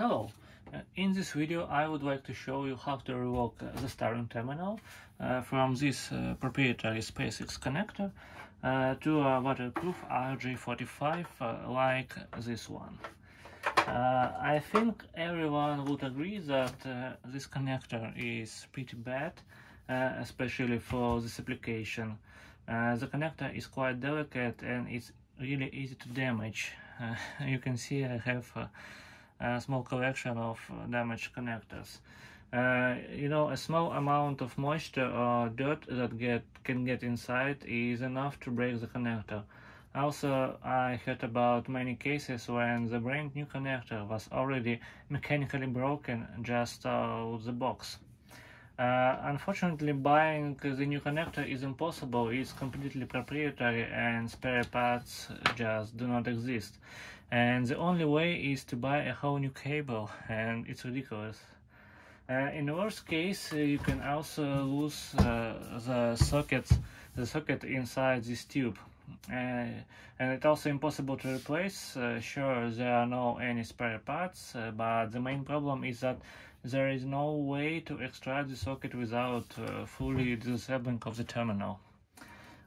Hello, uh, in this video I would like to show you how to revoke uh, the Starlink terminal uh, from this uh, proprietary SpaceX connector uh, to a waterproof RJ45 uh, like this one. I think everyone would agree that this connector is pretty bad, especially for this application. the connector is quite delicate and it's really easy to damage. you can see I have a small collection of uh, damaged connectors. Uh, you know, a small amount of moisture or dirt that get can get inside is enough to break the connector. Also, I heard about many cases when the brand new connector was already mechanically broken just out the box. Uh, unfortunately, buying the new connector is impossible, it's completely proprietary and spare parts just do not exist. And the only way is to buy a whole new cable and it's ridiculous. Uh, in the worst case uh, you can also lose uh, the sockets the socket inside this tube and it's also impossible to replace uh, sure there are no any spare parts uh, but the main problem is that there is no way to extract the socket without fully disabling of the terminal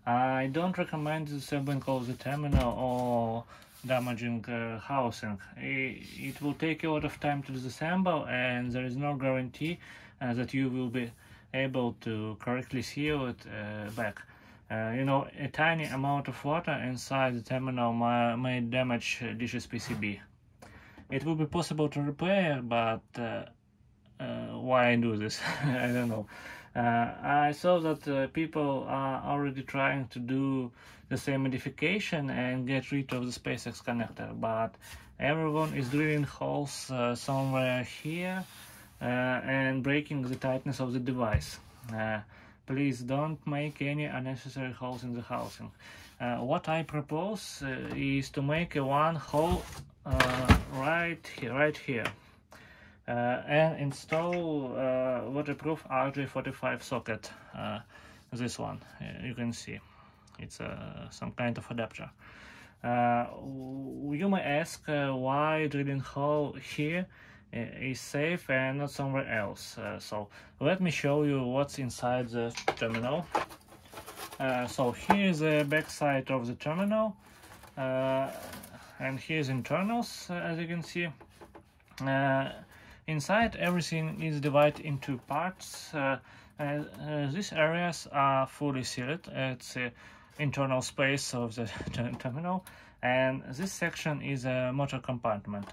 I don't recommend disabling of the terminal or damaging uh, housing. It, it, will take a lot of time to disassemble and there is no guarantee uh, that you will be able to correctly seal it uh, back. Uh, you know, a tiny amount of water inside the terminal may, may damage Dishy's PCB. It will be possible to repair, but uh, uh, why do this? I don't know. Uh, I saw that uh, people are already trying to do the same modification and get rid of the SpaceX connector, but everyone is drilling holes uh, somewhere here and breaking the tightness of the device. Uh, please don't make any unnecessary holes in the housing. Uh, what I propose is to make one hole right here, right here. Uh, and install uh, waterproof RJ45 socket uh, this one you can see it's some kind of adapter you may ask why drilling hole here is safe and not somewhere else. Uh, so let me show you what's inside the terminal. Uh, so here is the back side of the terminal uh, and here's internals as you can see. Inside, everything is divided into parts. Uh, uh, these areas are fully sealed. It's the internal space of the terminal. And this section is a motor compartment.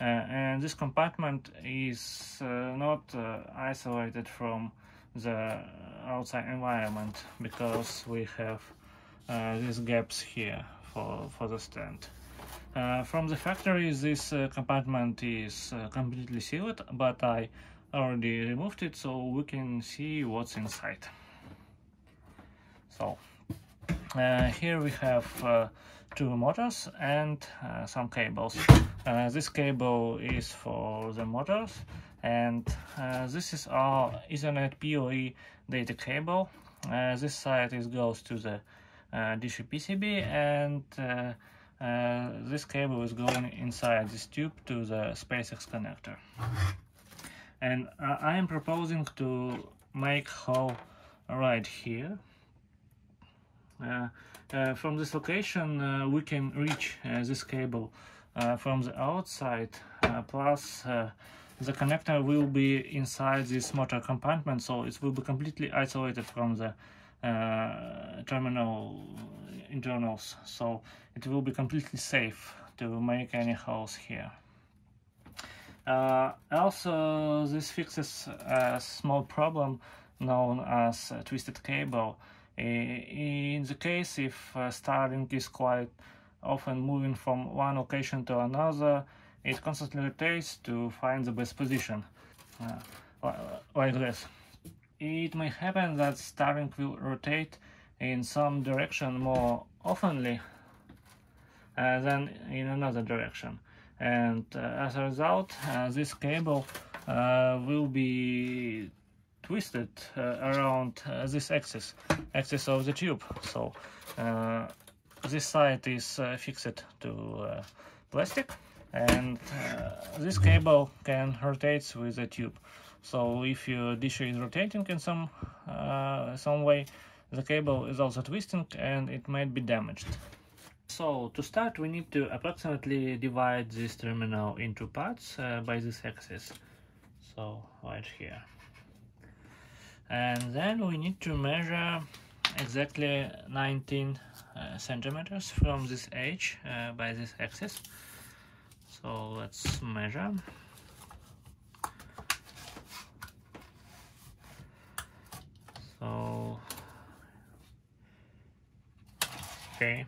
Uh, and this compartment is uh, not uh, isolated from the outside environment because we have uh, these gaps here for, for the stand. Uh, from the factory, this uh, compartment is completely sealed, but I already removed it so we can see what's inside. So, here we have two motors and uh, some cables. this cable is for the motors and this is our Ethernet PoE data cable. this side is goes to the uh, PCB and uh, this cable is going inside this tube to the SpaceX connector. And uh, I am proposing to make hole right here. Uh, uh from this location uh, we can reach uh, this cable from the outside plus the connector will be inside this motor compartment so it will be completely isolated from the terminal internals so it will be completely safe to make any holes here. Uh, also, this fixes a small problem known as twisted cable. In the case if uh, Starlink is quite often moving from one location to another, it constantly rotates to find the best position, uh, like this. It may happen that Starlink will rotate in some direction more oftenly uh, than in another direction. And uh, as a result uh, this cable will be twisted around this axis axis of the tube so this side is fixed to plastic and uh, this cable can rotate with the tube. So if your dish is rotating in some uh, some way the cable is also twisting and it might be damaged. So to start we need to approximately divide this terminal into parts uh, by this axis. So right here and then we need to measure exactly 19 uh, centimeters from this edge uh, by this axis. So let's measure. So okay.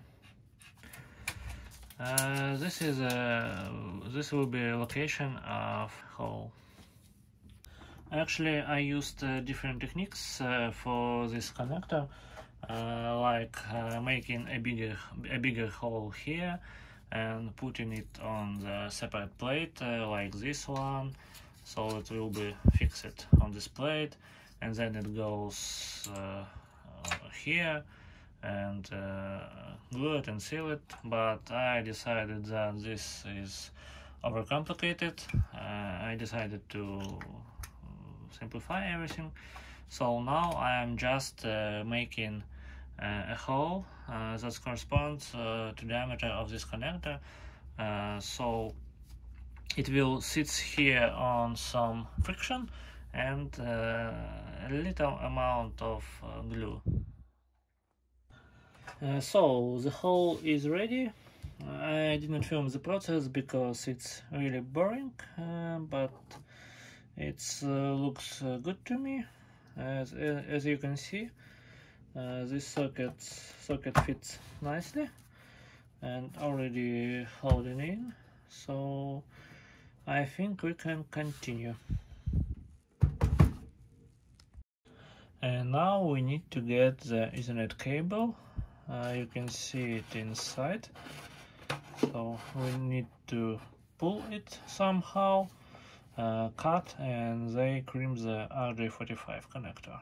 Uh, this is a this will be a location of hole actually I used uh, different techniques uh, for this connector uh, like uh, making a bigger a bigger hole here and putting it on the separate plate uh, like this one so it will be fixed on this plate. And then it goes here and glue it and seal it but I decided that this is overcomplicated. I decided to simplify everything. So now I am just uh, making uh, a hole uh, that corresponds uh, to diameter of this connector. Uh, so it will sit here on some friction and uh, a little amount of glue. So the hole is ready. I didn't film the process because it's really boring, but it uh, looks uh, good to me. As, as you can see, uh, this socket socket fits nicely and already holding in. So I think we can continue. And now we need to get the Ethernet cable uh, you can see it inside so we need to pull it somehow uh, cut and they crimp the RJ45 connector.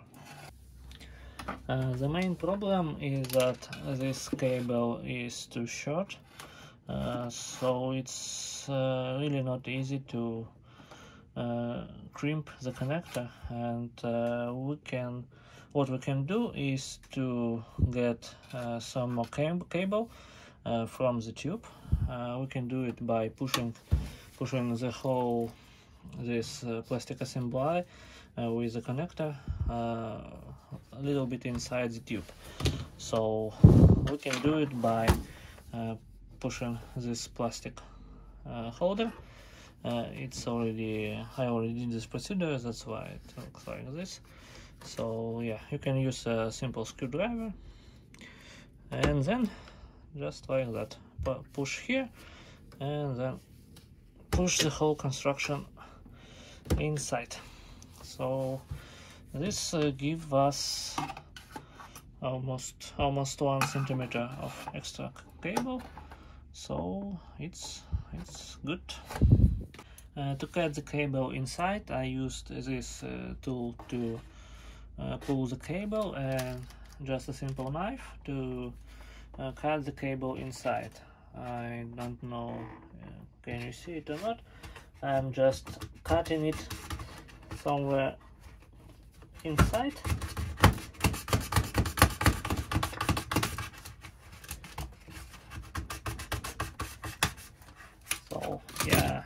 Uh, the main problem is that this cable is too short uh, so it's uh, really not easy to uh, crimp the connector. And we can what we can do is to get uh, some more cable uh, from the tube. Uh, we can do it by pushing pushing the whole this uh, plastic assembly uh, with the connector uh, a little bit inside the tube. So we can do it by pushing this plastic holder. It's already I already did this procedure that's why it looks like this. So yeah you can use a simple screwdriver. And then just like that push here and then push the whole construction inside so this uh, give us almost almost one centimeter of extra cable. So it's it's good. Uh, to cut the cable inside I used this uh, tool to uh, pull the cable and just a simple knife to uh, cut the cable inside. I don't know uh, can you see it or not I'm just cutting it somewhere inside. So yeah.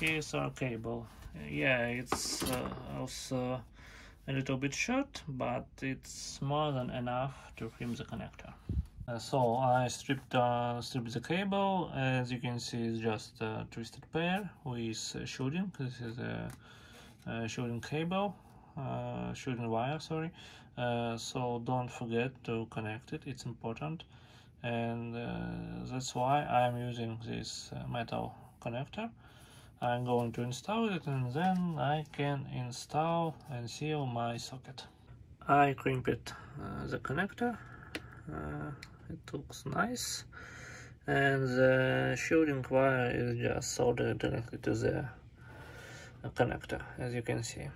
Here's our cable. Yeah it's uh, also a little bit short but it's more than enough to trim the connector uh, so I stripped uh, stripped the cable. As you can see it's just a twisted pair with uh, shielding. This is a, a shielding cable uh, shielding wire sorry. Uh, so don't forget to connect it. It's important. And uh, that's why I'm using this metal connector. I'm going to install it and then I can install and seal my socket. I crimped the connector, uh, it looks nice and the shielding wire is just soldered directly to the connector as you can see.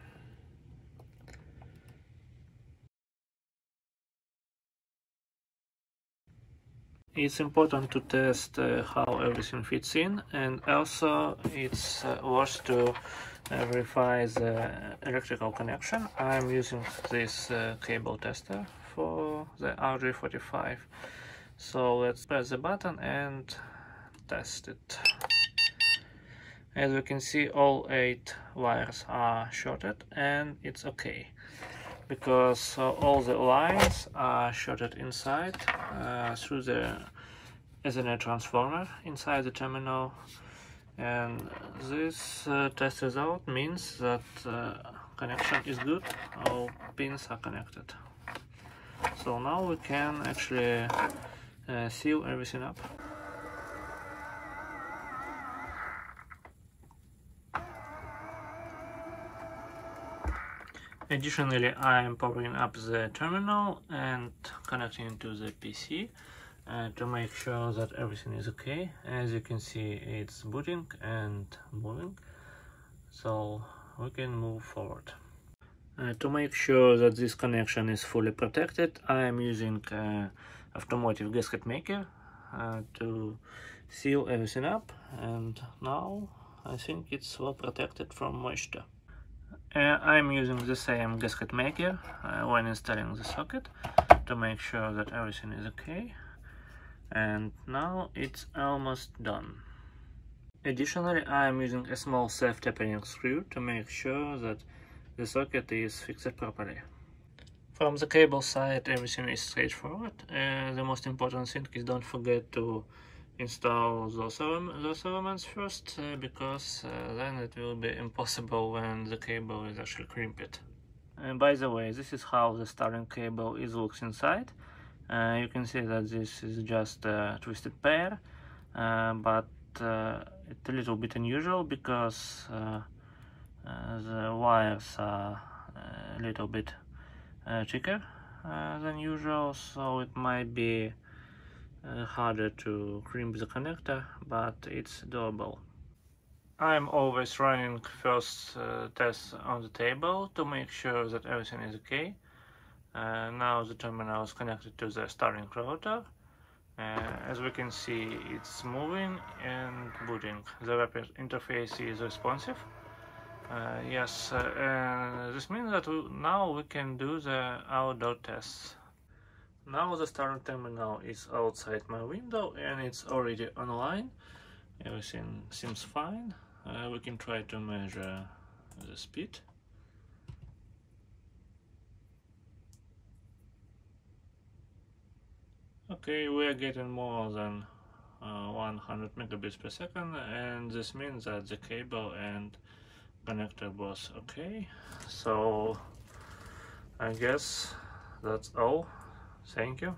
it's important to test uh, how everything fits in and also it's uh, worth to uh, verify the electrical connection. I'm using this uh, cable tester for the RJ45 so let's press the button and test it. As we can see all eight wires are shorted and it's okay because uh, all the lines are shorted inside uh, through the Ethernet transformer inside the terminal. And this uh, test result means that uh, connection is good. All pins are connected. So now we can actually uh, seal everything up Additionally, I am powering up the terminal and connecting to the PC uh, to make sure that everything is okay. As you can see, it's booting and moving, so we can move forward. Uh, to make sure that this connection is fully protected, I am using uh, automotive gasket maker uh, to seal everything up and now I think it's well protected from moisture. Uh, I'm using the same gasket maker uh, when installing the socket to make sure that everything is okay and now it's almost done. Additionally, I am using a small self-tapering screw to make sure that the socket is fixed properly. From the cable side, everything is straightforward. Uh, the most important thing is don't forget to install those, those elements first uh, because uh, then it will be impossible when the cable is actually crimped. And by the way, this is how the Starlink cable is looks inside. Uh, you can see that this is just a twisted pair, uh, but uh, it's a little bit unusual because uh, the wires are a little bit thicker than usual, so it might be uh, harder to crimp the connector, but it's doable. I'm always running first uh, test on the table to make sure that everything is okay. Uh, now the terminal is connected to the Starlink router. Uh, as we can see, it's moving and booting. The web interface is responsive. Uh, yes, uh, this means that we, now we can do the outdoor tests. Now the Starlink terminal is outside my window and it's already online. Everything seems fine. Uh, we can try to measure the speed. Okay, we are getting more than uh, 100 megabits per second and this means that the cable and connector was okay. So I guess that's all. Thank you.